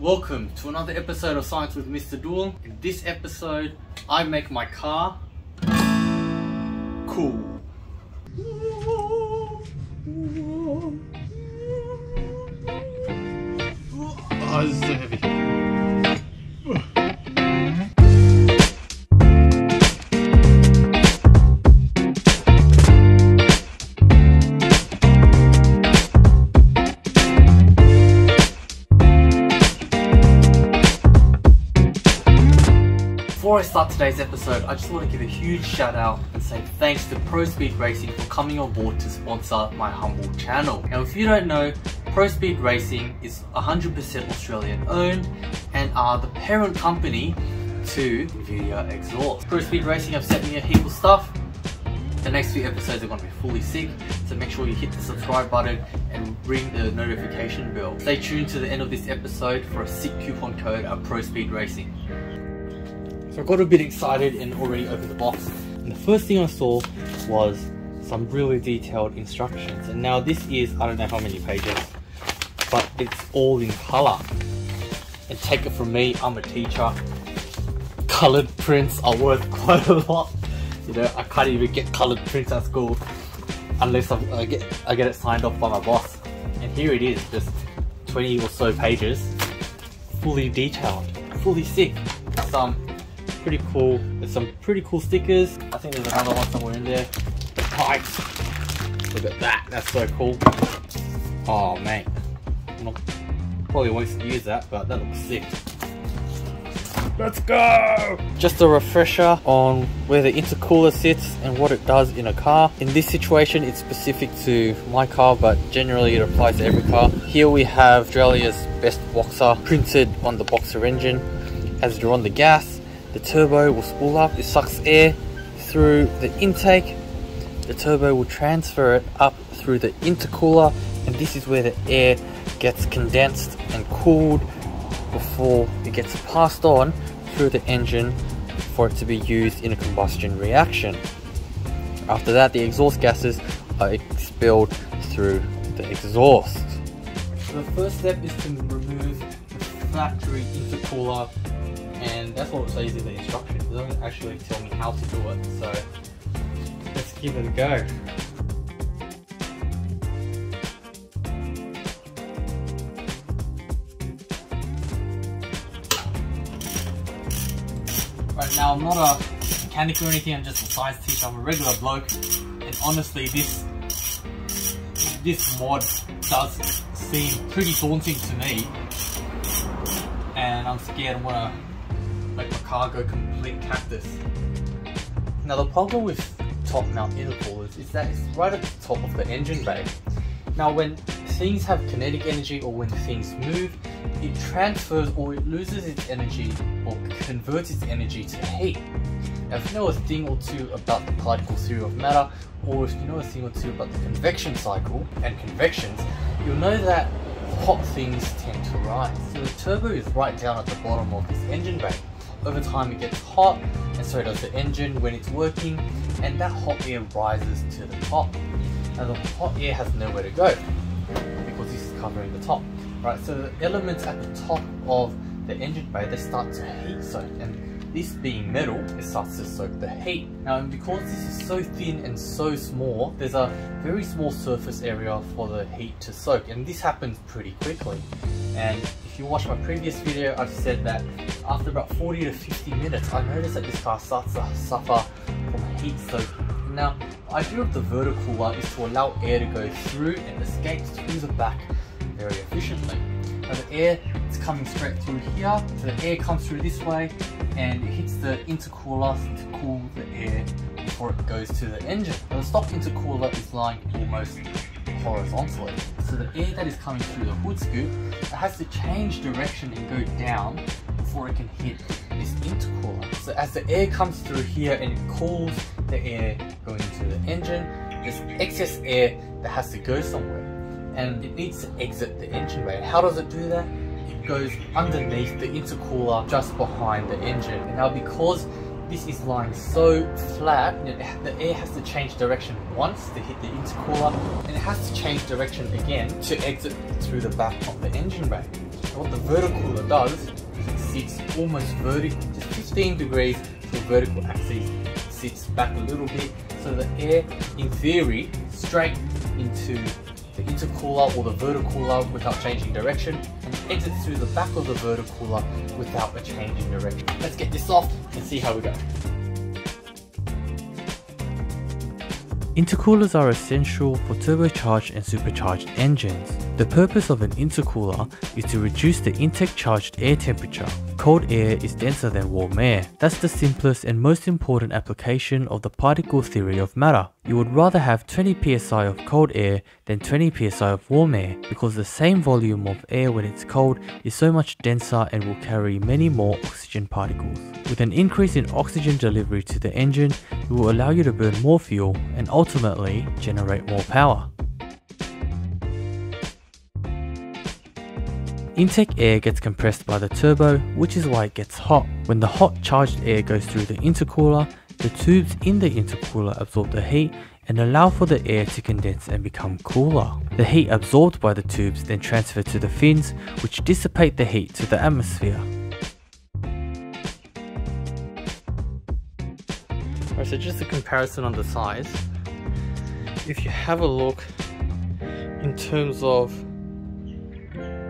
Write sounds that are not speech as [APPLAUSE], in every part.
Welcome to another episode of Science with Mr. Duong. In this episode, I make my car cool. Oh, this is so heavy. Before I start today's episode, I just want to give a huge shout out and say thanks to Pro Speed Racing for coming on board to sponsor my humble channel. Now, if you don't know, Pro Speed Racing is 100% Australian owned and are the parent company to Invidia Exhaust. Pro Speed Racing have sent me a heap of stuff. The next few episodes are going to be fully sick, so make sure you hit the subscribe button and ring the notification bell. Stay tuned to the end of this episode for a sick coupon code at Pro Speed Racing. So I got a bit excited and already opened the box. And the first thing I saw was some really detailed instructions. And now this is, I don't know how many pages, but it's all in color. And take it from me, I'm a teacher. Colored prints are worth [LAUGHS] quite a lot. You know, I can't even get colored prints at school unless I'm, I get I get it signed off by my boss. And here it is, just 20 or so pages, fully detailed, fully sick. Some pretty cool. There's some pretty cool stickers. I think there's another one somewhere in there. The pipes. Look at that. That's so cool. Oh man. Not, probably won't use that, but that looks sick. Let's go! Just a refresher on where the intercooler sits and what it does in a car. In this situation, it's specific to my car, but generally it applies to every car. Here we have Australia's best boxer printed on the boxer engine. As you're on the gas, the turbo will spool up, it sucks air through the intake, the turbo will transfer it up through the intercooler, and this is where the air gets condensed and cooled before it gets passed on through the engine for it to be used in a combustion reaction. After that, the exhaust gases are expelled through the exhaust. So the first step is to remove the factory intercooler and that's what it says in the instructions. It doesn't actually tell me how to do it, so let's give it a go. Right now, I'm not a mechanic or anything. I'm just a science teacher. I'm a regular bloke, and honestly, this this mod does seem pretty daunting to me, and I'm scared I'm gonna make my car go complete cactus. Now the problem with top mount intercoolers is that it's right at the top of the engine bay. Now when things have kinetic energy or when things move, it transfers or it loses its energy or converts its energy to heat. Now if you know a thing or two about the particle theory of matter, or if you know a thing or two about the convection cycle and convections, you'll know that hot things tend to rise. So the turbo is right down at the bottom of this engine bay. Over time it gets hot, and so does the engine when it's working, and that hot air rises to the top. Now the hot air has nowhere to go, because this is covering the top. Right, so the elements at the top of the engine bay, they start to heat soak, and this being metal, it starts to soak the heat. Now, because this is so thin and so small, there's a very small surface area for the heat to soak, and this happens pretty quickly. And if you watch my previous video, I've said that after about 40 to 50 minutes, I noticed that this car starts to suffer from heat soak. Now, the idea of the vertical verticooler is to allow air to go through and escape through the back very efficiently. Now the air is coming straight through here, so the air comes through this way and it hits the intercooler to cool the air before it goes to the engine. Now the stock intercooler is lying almost horizontally. So the air that is coming through the hood scoop, it has to change direction and go down before it can hit this intercooler. So as the air comes through here and it cools the air going into the engine, there's excess air that has to go somewhere and it needs to exit the engine bay. How does it do that? It goes underneath the intercooler just behind the engine. And now because this is lying so flat, the air has to change direction once to hit the intercooler and it has to change direction again to exit through the back of the engine bay. what the verticooler does is it sits almost vertical, just 15 degrees to a vertical axis, sits back a little bit, so the air, in theory, straight into the intercooler or the verticooler without changing direction exits through the back of the verticooler without a change in direction. Let's get this off and see how we go. Intercoolers are essential for turbocharged and supercharged engines. The purpose of an intercooler is to reduce the intake charged air temperature. Cold air is denser than warm air. That's the simplest and most important application of the particle theory of matter. You would rather have 20 psi of cold air than 20 psi of warm air because the same volume of air when it's cold is so much denser and will carry many more oxygen particles. With an increase in oxygen delivery to the engine, it will allow you to burn more fuel and ultimately generate more power. Intake air gets compressed by the turbo, which is why it gets hot. When the hot charged air goes through the intercooler, the tubes in the intercooler absorb the heat and allow for the air to condense and become cooler. The heat absorbed by the tubes then transfer to the fins, which dissipate the heat to the atmosphere. Alright, so just a comparison on the size. If you have a look in terms of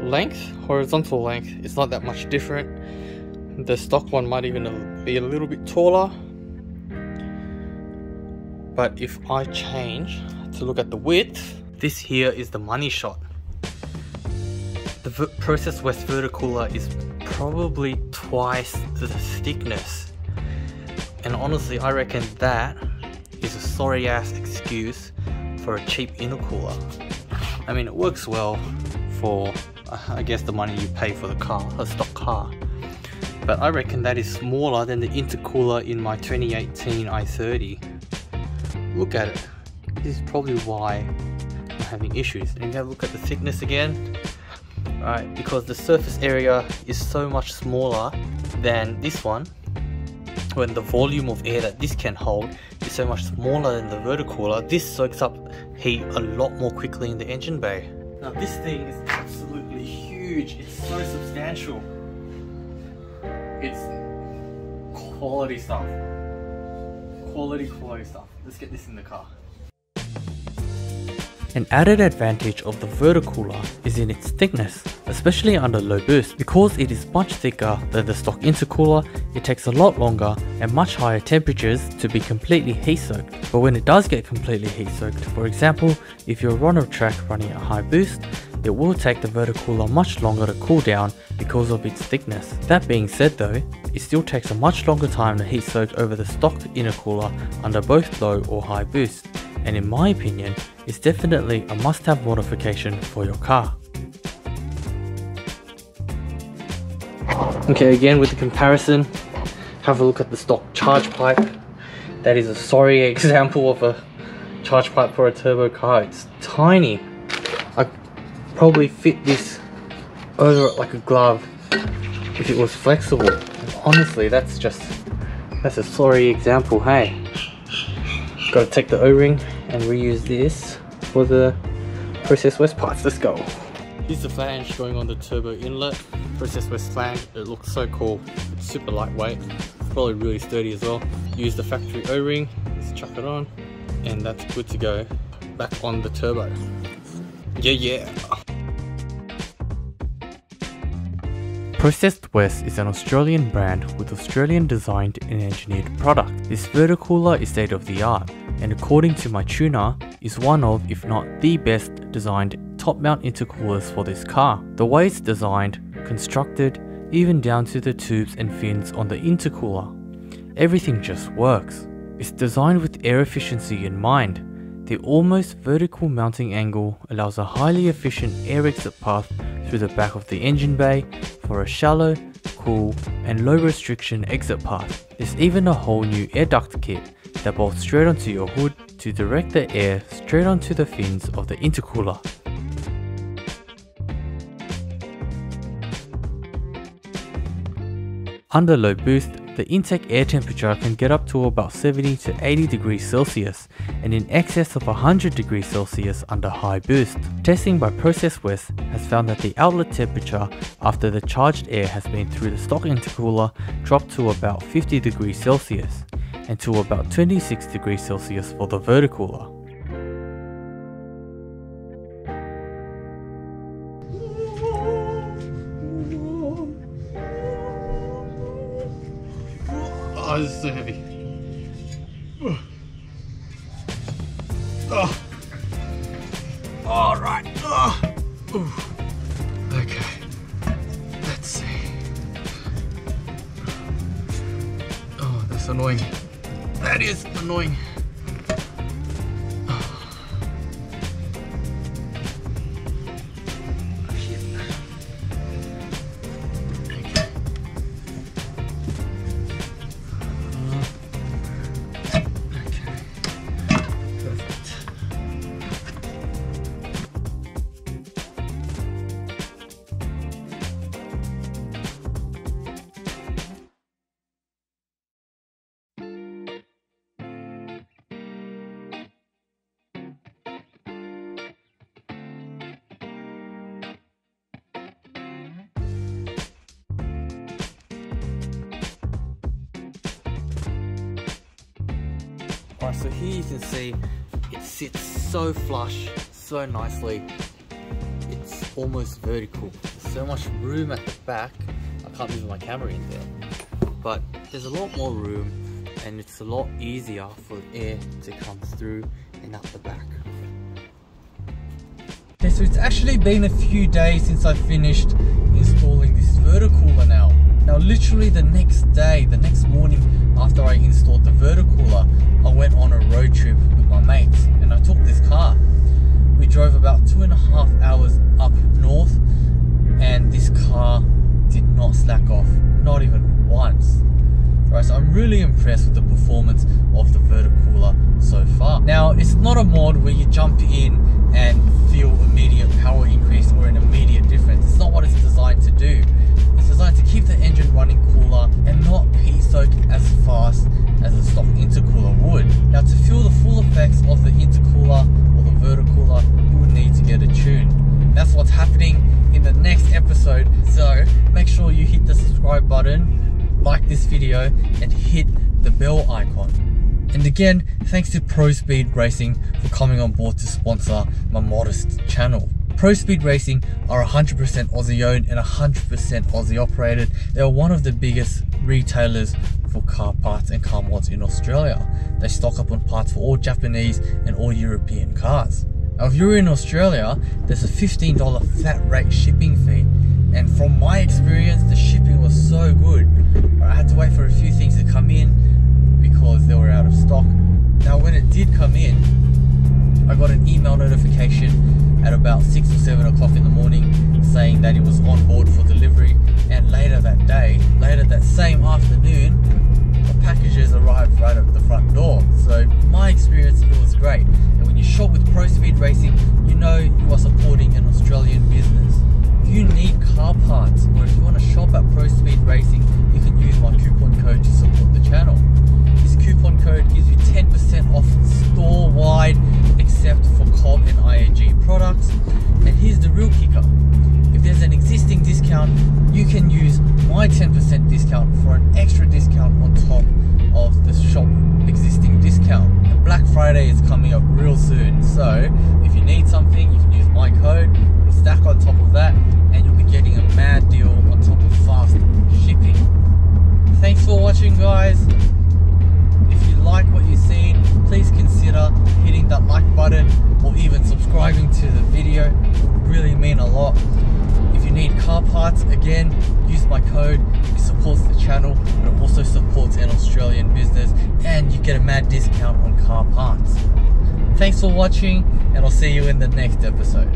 length, horizontal length, it's not that much different. The stock one might even be a little bit taller. But if I change to look at the width, this here is the money shot. The Process West Verticooler is probably twice the thickness. And honestly, I reckon that is a sorry ass excuse for a cheap intercooler. I mean, it works well for I guess the money you pay for the car, a stock car. But I reckon that is smaller than the intercooler in my 2018 i30. Look at it. This is probably why I'm having issues. And you have a look at the thickness again. Right, because the surface area is so much smaller than this one when the volume of air that this can hold is so much smaller than the verticooler, this soaks up heat a lot more quickly in the engine bay. Now this thing is huge. It's so substantial. It's quality stuff. Quality, quality stuff. Let's get this in the car. An added advantage of the verticooler is in its thickness, especially under low boost. Because it is much thicker than the stock intercooler, it takes a lot longer and much higher temperatures to be completely heat soaked. But when it does get completely heat soaked, for example, if you're on a track running at high boost, it will take the verticooler much longer to cool down because of its thickness. That being said though, it still takes a much longer time to heat soak over the stock intercooler under both low or high boost and in my opinion, is definitely a must-have modification for your car. Okay, again with the comparison, have a look at the stock charge pipe. That is a sorry [LAUGHS] example of a charge pipe for a turbo car. It's tiny. Probably fit this over it like a glove if it was flexible. Honestly, that's just, that's a sorry example, hey. Gotta take the O-ring and reuse this for the Process West parts. Let's go. Here's the flange going on the turbo inlet. Process West flange. It looks so cool. It's super lightweight. Probably really sturdy as well. Use the factory O-ring. Let's chuck it on. And that's good to go. Back on the turbo. Yeah, yeah. Process West is an Australian brand with Australian designed and engineered product. This verticooler is state of the art and according to my tuner is one of if not the best designed top mount intercoolers for this car. The way it's designed, constructed, even down to the tubes and fins on the intercooler. Everything just works. It's designed with air efficiency in mind. The almost vertical mounting angle allows a highly efficient air exit path through the back of the engine bay for a shallow, cool, and low restriction exit path. There's even a whole new air duct kit that bolts straight onto your hood to direct the air straight onto the fins of the intercooler. Under low boost, The intake air temperature can get up to about 70 to 80 degrees Celsius and in excess of 100 degrees Celsius under high boost. Testing by Process West has found that the outlet temperature after the charged air has been through the stock intercooler dropped to about 50 degrees Celsius and to about 26 degrees Celsius for the verticooler. Oh, this is so heavy. Oh. All right. Oh. Okay. Let's see. Oh, that's annoying. That is annoying. Alright, so here you can see it sits so flush, so nicely. It's almost vertical. There's so much room at the back. I can't move my camera in there. But there's a lot more room and it's a lot easier for air to come through and out the back. Okay, so it's actually been a few days since I finished installing this verticooler now. Now literally the next day, the next morning after I installed the verticooler, I went on a road trip with my mates and I took this car. We drove about two and a half hours up north and this car did not slack off, not even once. Right, so I'm really impressed with the performance of the verticooler so far. Now, it's not a mod where you jump in and feel immediate power increase or an immediate difference. It's not what it's designed to do. Keep the engine running cooler and not heat soak as fast as a stock intercooler would. Now, to feel the full effects of the intercooler or the verticooler, you would need to get a tune. That's what's happening in the next episode. So make sure you hit the subscribe button like this video and hit the bell icon. And again, thanks to Pro Speed Racing for coming on board to sponsor my modest channel. Pro Speed Racing are 100% Aussie owned and 100% Aussie operated. They are one of the biggest retailers for car parts and car mods in Australia. They stock up on parts for all Japanese and all European cars. Now if you're in Australia, there's a $15 flat rate shipping fee and from my experience the shipping was so good I had to wait for a few things to come in because they were out of stock now when it did come in I got an email notification at about 6 or 7 o'clock in the morning saying that it was on board for delivery. And later that day later that same afternoon the packages arrived right at the front door. So my experience it was great. And when you shop with Pro Speed Racing you know you are supporting an Australian business. If you need car parts or if you want to shop at Pro Speed Racing, 10% discount for an extra discount on top of the shop existing discount. And Black Friday is coming up real soon. So if you need something, you can use my code, stack on top of that, and you'll be getting a mad deal on top of fast shipping. Thanks for watching guys. If you like what you've seen, please consider hitting that like button or even subscribing to the video. It would really mean a lot. If you need car parts, again, use my code. It supports the channel, but it also supports an Australian business, and you get a mad discount on car parts. Thanks for watching, and I'll see you in the next episode.